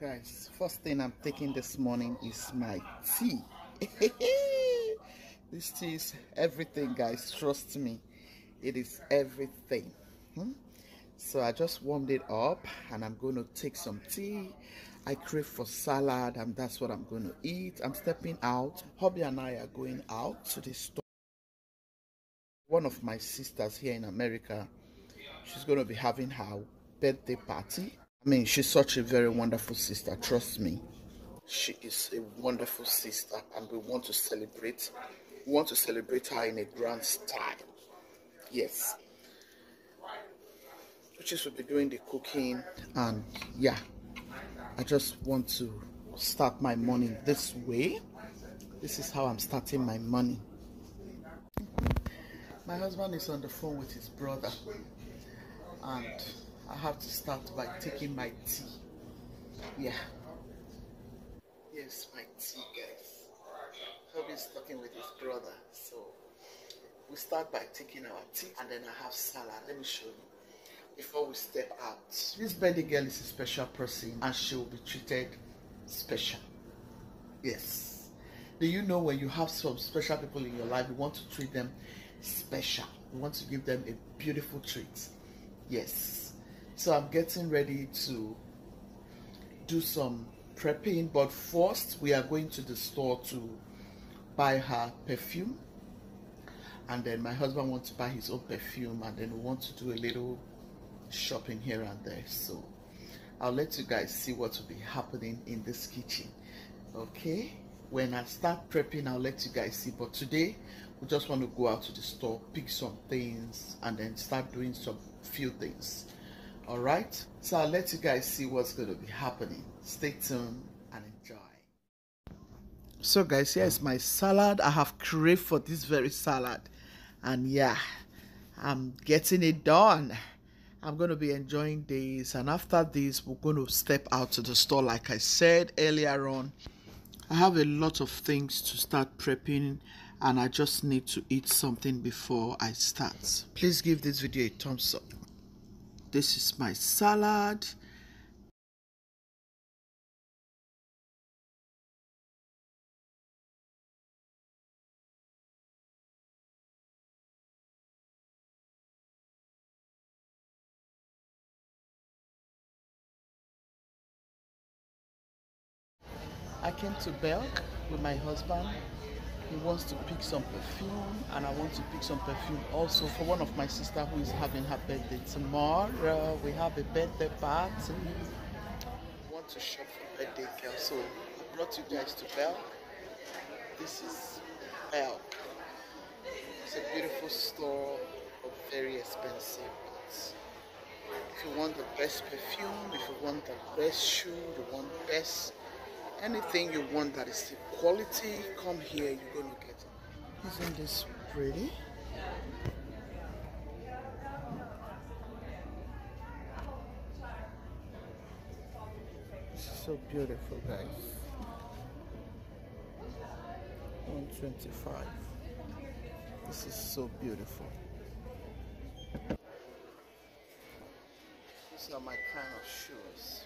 Guys, first thing I'm taking this morning is my tea. this tea is everything, guys. Trust me, it is everything. Hmm? So I just warmed it up and I'm going to take some tea. I crave for salad and that's what I'm going to eat. I'm stepping out. Hobby and I are going out to the store. One of my sisters here in America, she's going to be having her birthday party I mean, she's such a very wonderful sister, trust me. She is a wonderful sister, and we want to celebrate. We want to celebrate her in a grand style. Yes. Which will be doing the cooking, and yeah, I just want to start my morning this way. This is how I'm starting my morning. My husband is on the phone with his brother, and I have to start by taking my tea. Yeah. Yes, my tea, guys. Hubby's talking with his brother, so we start by taking our tea and then I have salad. Let me show you before we step out. This birthday girl is a special person and she will be treated special. Yes. Do you know when you have some special people in your life, you want to treat them special? You want to give them a beautiful treat. Yes. So I'm getting ready to do some prepping, but first we are going to the store to buy her perfume. And then my husband wants to buy his own perfume, and then we want to do a little shopping here and there. So I'll let you guys see what will be happening in this kitchen. Okay? When I start prepping, I'll let you guys see. But today, we just want to go out to the store, pick some things, and then start doing some few things all right so i'll let you guys see what's going to be happening. Stay tuned and enjoy. So guys here's my salad i have craved for this very salad. And yeah i'm getting it done. I'm going to be enjoying this. And after this we're going to step out to the store like i said earlier on. I have a lot of things to start prepping and i just need to eat something before i start. Please give this video a thumbs up this is my salad. I came to Belk with my husband he wants to pick some perfume and I want to pick some perfume also for one of my sister who is having her birthday tomorrow. We have a birthday party. I want to shop for birthday girl so I brought you guys to Belk. This is Belk. It's a beautiful store but very expensive. If you want the best perfume, if you want the best shoe, you want best anything you want that is quality come here you're gonna get it. Isn't this pretty? So beautiful guys. 125 this is so beautiful. These are my kind of shoes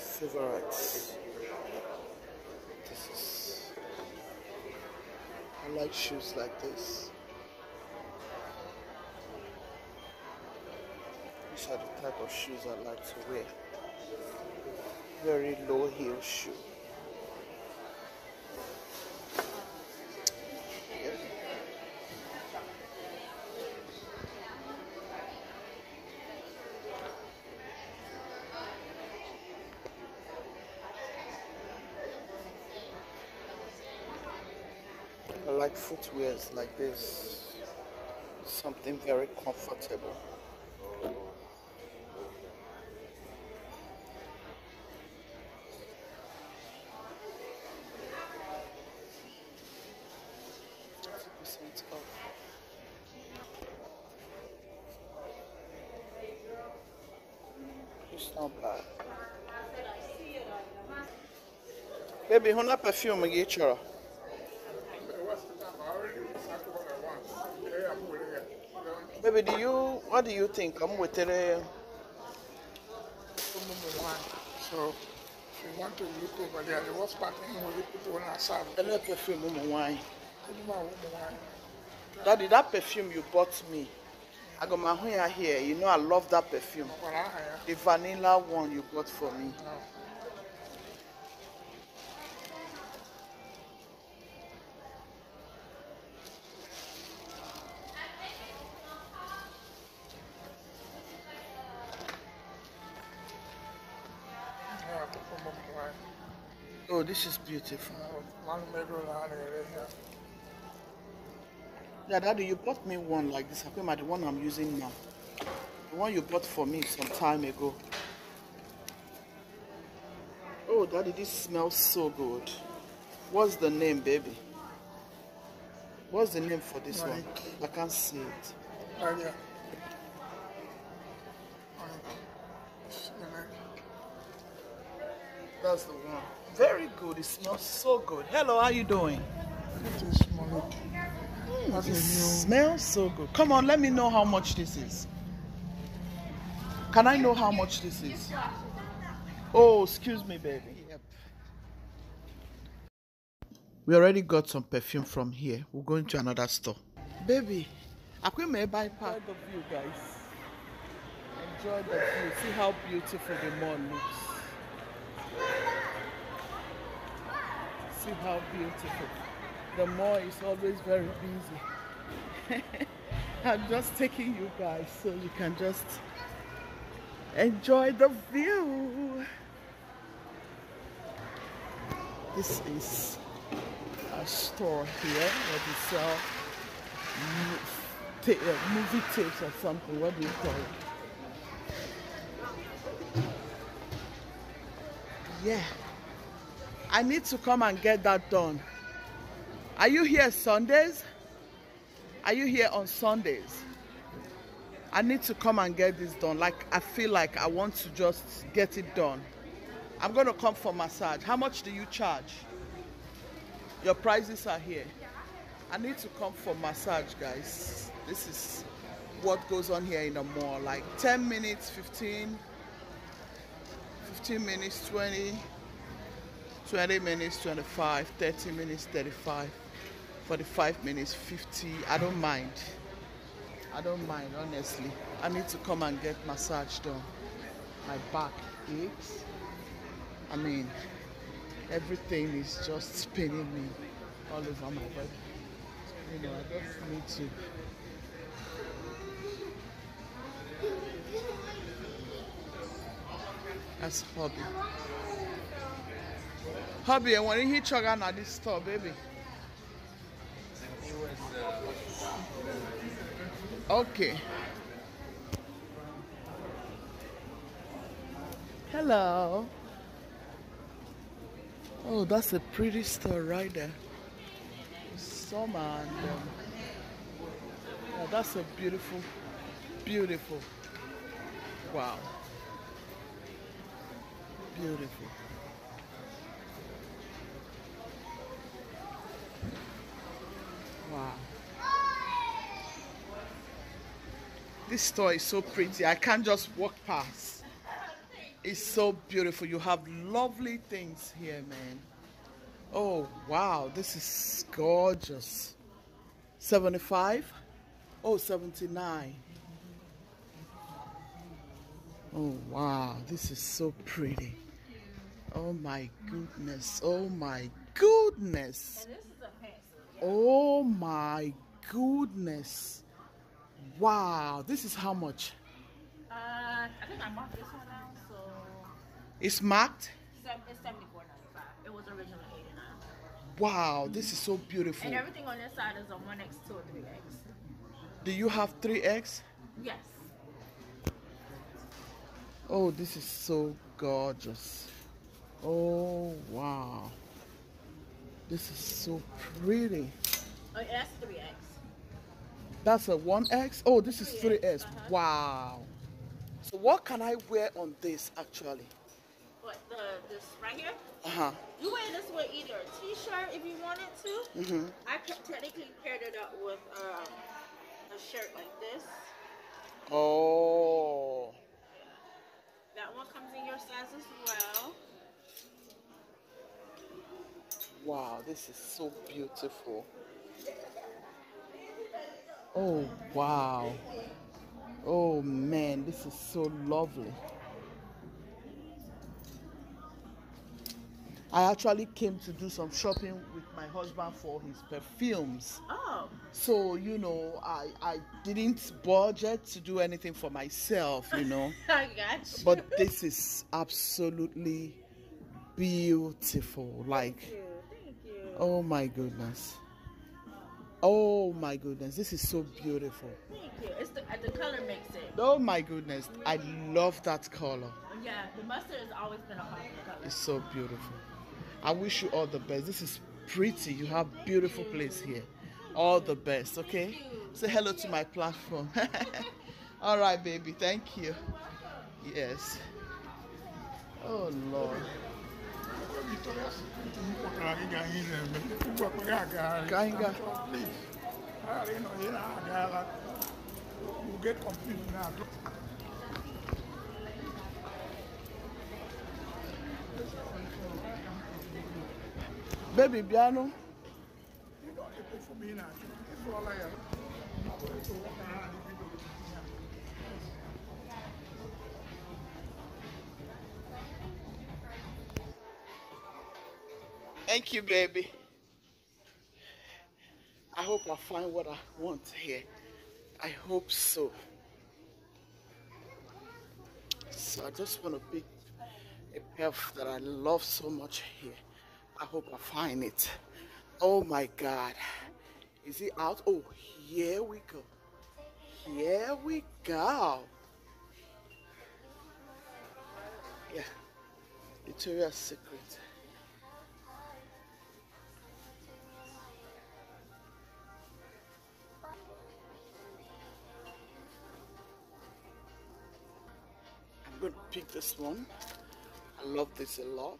favorites. This is. I like shoes like this. These are the type of shoes I like to wear. Very low heel shoe. I like footwears like this. Something very comfortable. It's not bad. Baby, hon har parfym och Baby, do you, what do you think? I'm with it. So if you want to look over there, the worst part in will people when I serve. I love perfume, woman wine. Daddy, that perfume you bought me. I got my hair here. You know I love that perfume. The vanilla one you bought for me. No. Oh, this is beautiful. Man made roll on it here. Yeah, Daddy, you bought me one like this. I think the one I'm using now. The one you bought for me some time ago. Oh, Daddy, this smells so good. What's the name, baby? What's the name for this one? I can't see it. Right here. Alright. That's the one. Very good. It smells so good. Hello, how you doing? It is Monique. That's It smells so good. Come on, let me know how much this is. Can I know how much this is? Oh, excuse me, baby. Yep. We already got some perfume from here. We're going to another store. Baby, I may buy part. of you guys. Enjoy the view. See how beautiful the mall looks. See how beautiful. The mall is always very busy. I'm just taking you guys so you can just enjoy the view. This is a store here where they sell uh, movie tapes or something. What do you call it? Yeah. I need to come and get that done. Are you here Sundays? Are you here on Sundays? I need to come and get this done. Like I feel like I want to just get it done. I'm gonna come for massage. How much do you charge? Your prices are here. I need to come for massage, guys. This is what goes on here in the mall. Like 10 minutes, 15, 15 minutes, 20, 20 minutes, 25, 30 minutes, 35, 45 minutes, 50. I don't mind. I don't mind, honestly. I need to come and get massage done. My back aches. I mean, everything is just spinning me all over my body. You know, I just need to. That's hobby. Hobby, and when you hit sugar at this store, baby. Okay. Hello. Oh, that's a pretty store right there. Summer and um, that's a beautiful, beautiful. Wow. Beautiful. Wow. This store is so pretty. I can't just walk past. It's so beautiful. You have lovely things here, man. Oh, wow. This is gorgeous. 75? Oh, 79. Oh, wow. This is so pretty. Oh, my goodness. Oh, my goodness. Oh, my goodness. Wow. This is how much? Uh, I think I marked this one down, so It's marked? it's seventy four ninety five. It was originally eighty nine. Wow. This is so beautiful. And everything on this side is a one X, two, or three X. Do you have 3X? Yes. Oh, this is so gorgeous. Oh, wow. This is so pretty. Oh, that's three X. That's a 1X? Oh, this is 3X, uh-huh. Wow. So what can I wear on this actually? What the this right here? Uh-huh. You wear this with either a T-shirt if you wanted to. Mm-hmm. I ca- technically paired it up with um, a shirt like this. Oh. That one comes in your size as well. Wow, this is so beautiful. Oh, wow. Oh, man, this is so lovely. I actually came to do some shopping with my husband for his perfumes. Oh, So, you know, I, I didn't budget to do anything for myself, you know. I got you. But this is absolutely beautiful. Like, Thank you. Thank you. Oh my goodness. Oh my goodness. This is so beautiful. Thank you. It's the, uh, the color makes it. Oh my goodness. I love that color. Yeah, the mustard has always been a popular color. It's so beautiful. I wish you all the best. This is pretty. You have beautiful place here. All the best, okay? Say hello to my platform. all right, baby. Thank you. Yes. Oh Lord. Victoria Secret m kpọtara gị gaa ihe na-eme ugbu a kpere agagharị Ka anyị gaa. Please, agharị nọ ihe na-agaghala you get confused now Baby, piano. You don't need to for me now. It's all I have. I'm going to walk around the video. Thank you, baby. I hope I find what I want here. I hope so. So I just want to pick a perf that I love so much here. I hope I find it. Oh my God. Is it out? Oh, here we go. Here we go. Yeah. Victoria's Secret. Going to pick this one. I love this a lot.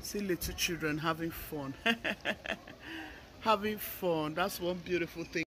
See little children having fun. having fun. That's one beautiful thing.